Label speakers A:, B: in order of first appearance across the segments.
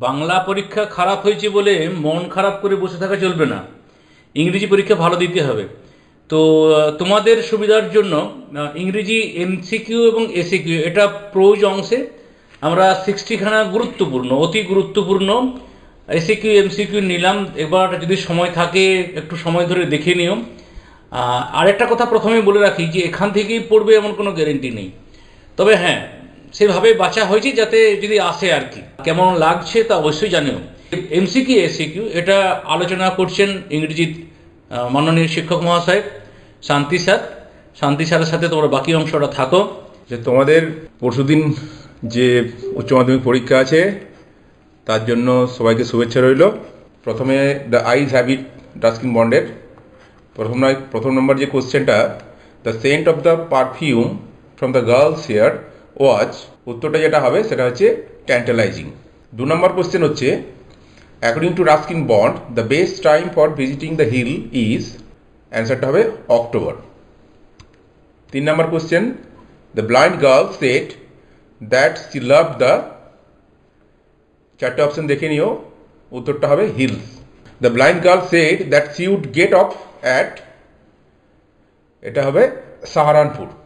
A: বাংলা পরীক্ষা খারাপ হয়েছে বলে মন খারাপ করে বসে থাকা চলবে না। ইংরেজি পরীক্ষা ভালো দিতে হবে। তো তোমাদের সুবিধার জন্য ইংরেজি এমসিকিউ এবং এসিকিউ এটা প্রোজ অংশে আমরা সিক্সটিখানা গুরুত্বপূর্ণ অতি গুরুত্বপূর্ণ এসিকিউ এমসিকিউ নিলাম। এবার যদি সময় থাকে একটু সময় ধরে দেখে নিও। আহ, আরেকটা কথা প্রথমে বলে রাখি যে এখান থেকেই পড়বে এমন কোনো গ্যারেন্টি নেই। তবে হ্যাঁ সেভাবে বাঁচা হয়েছে যাতে যদি আসে আর কি। কেমন লাগছে তা অবশ্যই জানিও। এমসিকিউ এসিকিউ এটা আলোচনা করছেন ইংরেজির আহ, মাননীয় শিক্ষক মহাশয় শান্তি স্যার। শান্তি স্যারের সাথে তোমরা বাকি অংশটা থাকো।
B: যে তোমাদের পরশুদিন যে উচ্চ মাধ্যমিক পরীক্ষা আছে তার জন্য সবাইকে শুভেচ্ছা রইল। প্রথমে দ্য আইজ হ্যাবিট ডাস্কিন বন্ডের। প্রথম প্রথম নম্বর যে কোশ্চেনটা the scent of the perfume from the girl's hair. Was, উত্তরটা যেটা হবে সেটা হচ্ছে ট্যান্টালাইজিং দু নম্বর কোশ্চেন হচ্ছে according to Ruskin Bond the best time for visiting the hill is অ্যান্সারটা হবে অক্টোবর তিন number question the blind girl said that she love the চারটে অপশন দেখে নিও, উত্তরটা হবে hills the blind girl said that she would get off at এটা হবে সাহারানপুর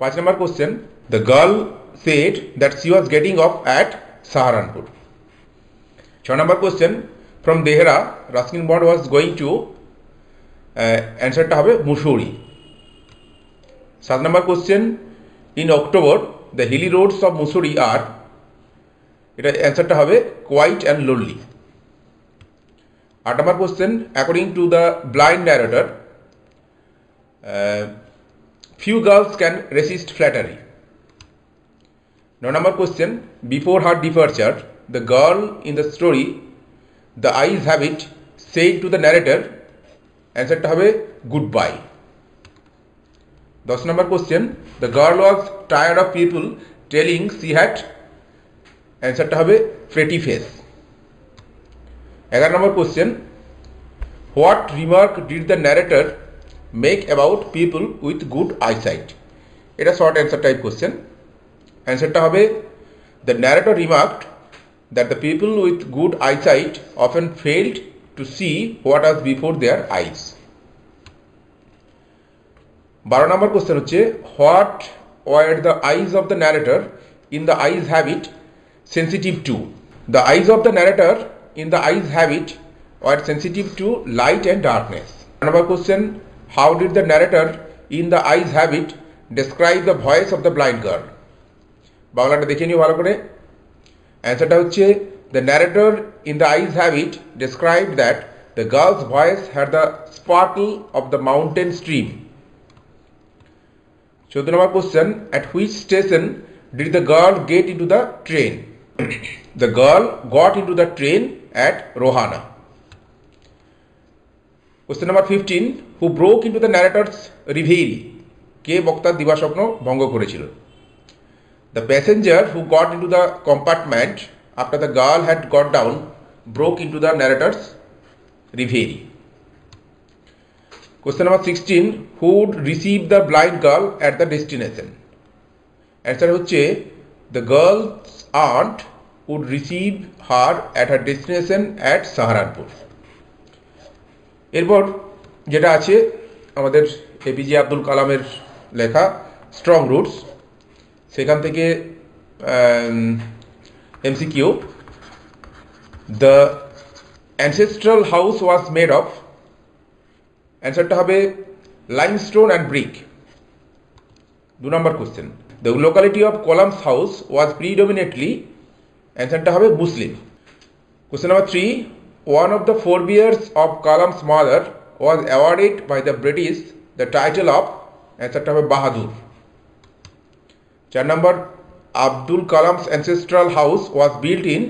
B: পাঁচ number question the girl said that she was getting off at Saharanpur ছ number question from Dehra Ruskin Bond was going to অ্যান্সারটা হবে মুসৌরি সাত number question in October the hilly roads of Mussoorie আর এটা অ্যান্সারটা হবে কোয়াইট অ্যান্ড লোনলি আট number question according to the blind narrator few girls can resist flattery ন number question before her departure the girl in the story the eyes have it said to the narrator অ্যান্সারটা হবে goodbye দশ number question the girl was tired of people telling she had অ্যান্সারটা হবে pretty face এগারো number question what remark did the narrator make about people with good eyesight এটা short answer type question অ্যান্সারটা হবে the narrator remarked that the people with good eyesight often failed to see what as before their eyes বারো নম্বর question হচ্ছে what were the eyes of the narrator in the eyes habit sensitive to the eyes of the narrator in the eyes habit were sensitive to light and darkness number question how did the narrator in the eyes habit describe the voice of the blind girl বাংলাটা দেখে নিও ভালো করে অ্যান্সারটা হচ্ছে the narrator in the eyes habit describe that the girl's voice had the sparkle of the mountain stream চোদ্দ number question at which station did the girl get into the train the girl got into the train at Rohana question number fifteen who broke into the narrator's reverie কে বক্তার দিবাস্বপ্ন ভঙ্গ করেছিল? The passenger who got into the compartment after the girl had got down broke into the narrator's reverie Question number 16 Who would receive the blind girl at the destination? Answer হচ্ছে the girl's aunt would receive her at her destination at Saharanpur এরপর যেটা আছে, আমাদের APJ Abdul কালামের লেখা strong roots সেখান থেকে MCQ the ancestral house was made of অ্যান্সারটা হবে লাইমস্টোন অ্যান্ড ব্রিক দু number question the locality of Kalam's house was predominantly অ্যান্সারটা হবে Muslim question number three forebears of Kalam's mother was awarded by the British the title of অ্যান্সারটা হবে বাহাদুর চার number Abdul Kalam's ancestral house was built in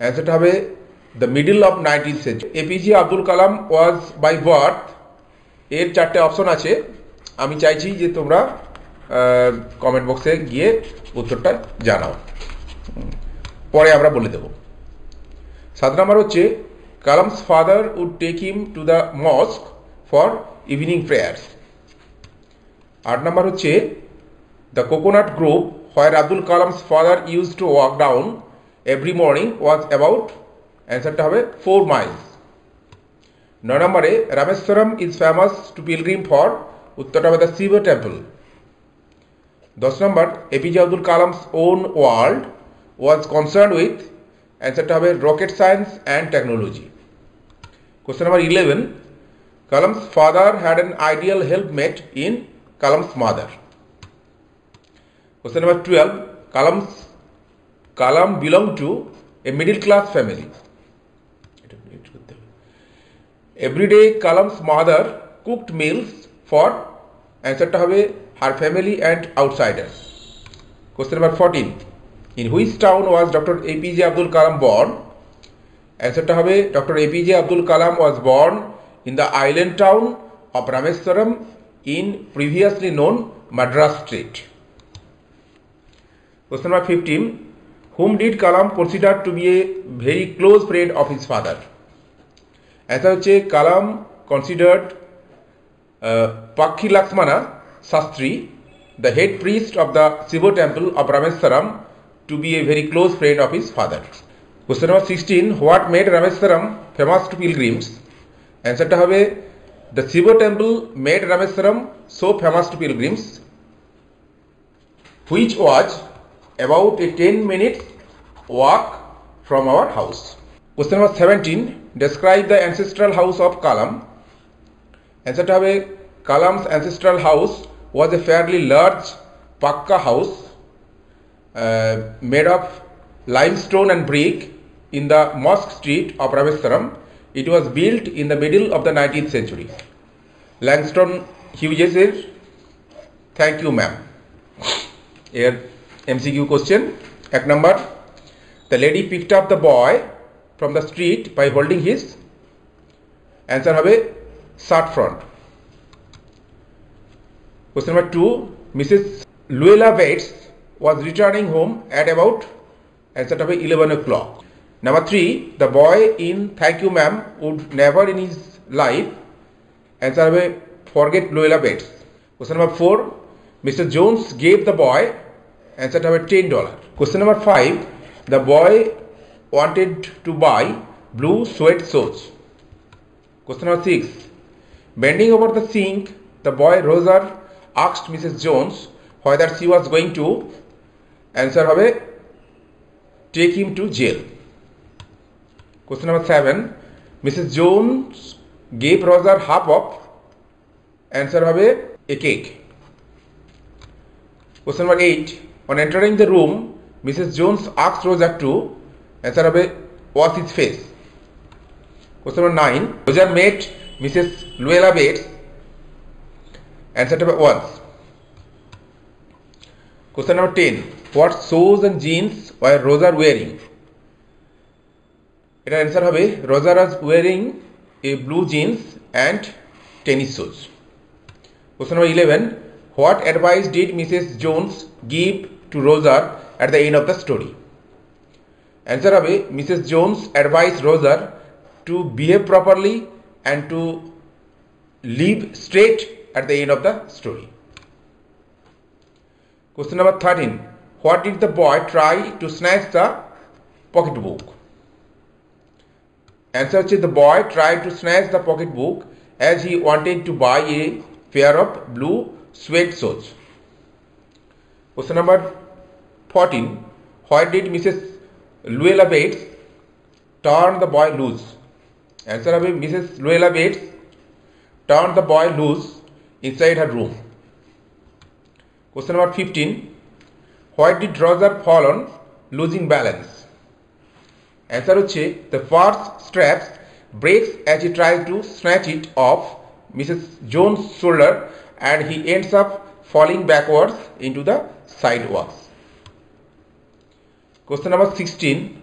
B: অ্যান্সারটা হবে the middle of nineteen century APJ Abdul Kalam was by birth এর চারটে option আছে। আমি চাইছি যে তোমরা কমেন্ট বক্সে গিয়ে উত্তরটা জানাও। পরে আমরা বলে দেব। সাত নম্বর হচ্ছে, Kalam's father would take him to the mosque for evening prayers. আট নম্বর হচ্ছে, the coconut grove where Abdul Kalam's father use to walk down every morning was about অ্যান্সারটা হবে ফোর মাইলস। নয় নম্বরে, Rameswaram is famous to pilgrim for, উত্তরটা হবে the Shiva temple. দশ number, APJ Abdul Kalam's own world was concern with অ্যান্সারটা হবে rocket science and technology question number eleven Kalam's father had an ideal helpmate in Kalam's mother question number twelve Kalam's Kalam belong to a middle class family everyday Kalam's mother cooked meals for অ্যান্সারটা হবে her family and outsiders question number fourteen In which town was doctor APJ Abdul Kalam born অ্যান্সারটা হবে doctor APJ Abdul Kalam was born in the island town of Rameswaram in previously known Madras street Question number 15. Whom did Kalam consider to be a very close friend of his father? Answer হচ্ছে কালাম considered uh, Pakhi Lakshmana Sastri, the head priest of the Shiva temple of Rameswaram, to be a very close friend of his father. Question number 16. What made Rameswaram famous to pilgrims? Answerটা হবে The Shiva temple made Rameswaram so famous to pilgrims, which was about a 10 minutes walk from our house. Question number 17. Describe the ancestral house of Kalam. Answer to have Kalam's ancestral house was a fairly large Pakka house uh, made of limestone and brick in the mosque street of Raveswaram. It was built in the middle of the 19th century. Langston Hughes here. Thank you, ma'am. Here, MCQ question. Act number. The lady picked up the boy from the street by holding his. Answer হবে shirt front. Question number two. Mrs. Luella Bates was returning home at about at the time 11 o'clock. Number three, the boy in Thank You Ma'am would never in his life answer away forget Loyola Bates. Question number four, Mr. Jones gave the boy answer number ten dollar. Question number five, the boy wanted to buy blue sweat suits. Question number six, bending over the sink, the boy Roger asked Mrs. Jones whether she was going to answer হবে take him to jail. Question number seven. Mrs. Jones gave Roser half of answer হবে a cake. Question number 8. On entering the room, Mrs. Jones asked Roger to answer হবে wash his face. Question number 9. Roger met Mrs. Luella Bates. Answer হবে once. Question number 10. What shoes and jeans were Roger wearing? এটার answer হবে Roger was wearing a blue jeans and tennis shoes question number eleven what advice did Mrs Jones give to Roger at the end of the story answer হবে Mrs Jones advised Roger to behave properly and to leave straight at the end of the story question number thirteen what did the boy try to snatch the pocketbook? Answer is the boy tried to snatch the pocketbook as he wanted to buy a pair of blue suede shoes. Question number 14. Why did Mrs. Luella Bates turn the boy loose? Answer will Mrs. Luella Bates turned the boy loose inside her room. Question number 15 Why did Roger fall on losing balance? Answer হচ্ছে the first straps breaks as he tries to snatch it off Mrs. Jones' shoulder and he ends up falling backwards into the sidewalks. Question number 16.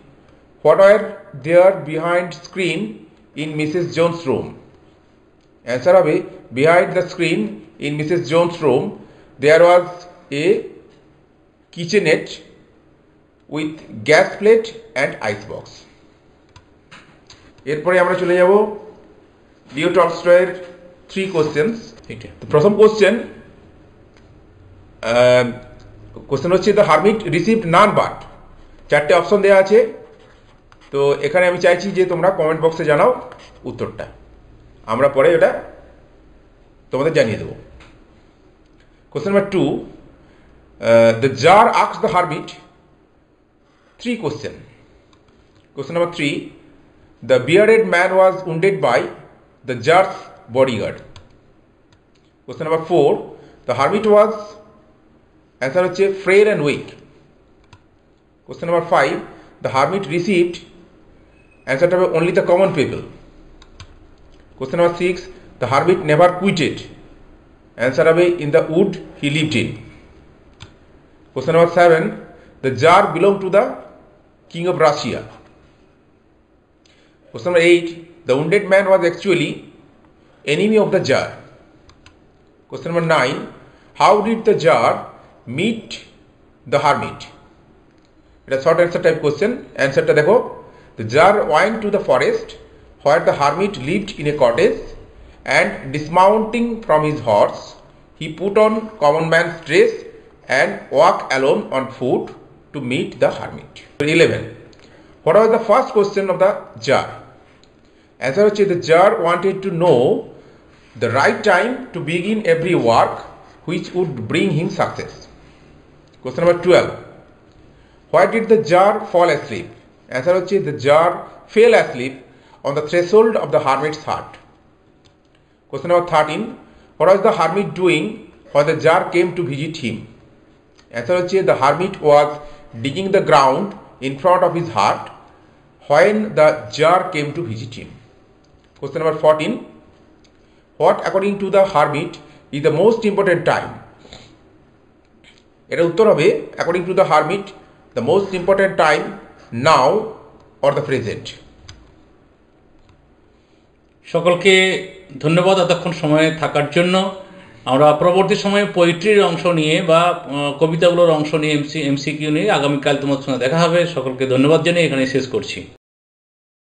B: What were there behind screen in Mrs. Jones' room? Answer হবে behind the screen in Mrs. Jones' room there was a kitchenette with gas plate and icebox. এরপরে আমরা চলে যাব Leo টলস্টয়ের three questions প্রথম question question হচ্ছে the hermit received none but চারটে option দেওয়া আছে। তো এখানে আমি চাইছি যে তোমরা কমেন্ট বক্সে জানাও উত্তরটা। আমরা পরে এটা তোমাদের জানিয়ে দেবো। Question number two the czar asks the hermit three question question number three the bearded man was wounded by the czar's bodyguard question number four the hermit was answer হচ্ছে frail and weak question number five the hermit received অ্যান্সারটা হবে only the common people question number six the hermit never quitted answer হবে in the wood he lived in Question number seven the czar belong to the king of Russia Question number 8. The wounded man was actually enemy of the jar. Question number 9. How did the jar meet the hermit? It is short answer type question. Answer টা দেখো The jar went to the forest where the hermit lived in a cottage and dismounting from his horse, he put on common man's dress and walked alone on foot to meet the hermit. 11. What was the first question of the jar? Answer হচ্ছে the jar wanted to know the right time to begin every work which would bring him success. Question number 12. Why did the jar fall asleep? Answer হচ্ছে the jar fell asleep on the threshold of the hermit's hut. Question number 13. What was the hermit doing when the jar came to visit him? এটা হচ্ছে the hermit was digging the ground in front of his hut when the tsar came to visit him question number fourteen what according to the hermit is the most important time এটার উত্তর হবে according to the hermit the most important time now or the present
A: সকলকে ধন্যবাদ এতক্ষণ সময়ে থাকার জন্য। আমরা পরবর্তী সময়ে পোয়েট্রির অংশ নিয়ে বা কবিতাগুলোর অংশ নিয়ে এমসি এমসিকিউ নিয়ে আগামীকাল তোমার সঙ্গে দেখা হবে। সকলকে ধন্যবাদ জানিয়ে এখানে শেষ করছি।